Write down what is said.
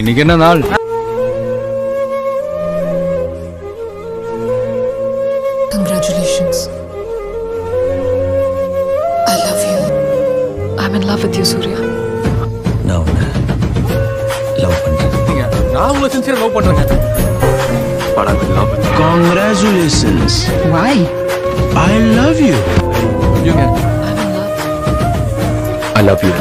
இன்னைக்கு என்ன நாள் Congratulations. I love you. I'm in love with you, Surya. நான் உன்னை லவ் பண்றேன் நீங்க நான் உங்களை சின்சியரா லவ் பண்றேங்க but I love Congratulations. Why? I love you. You I'm in love. I love you.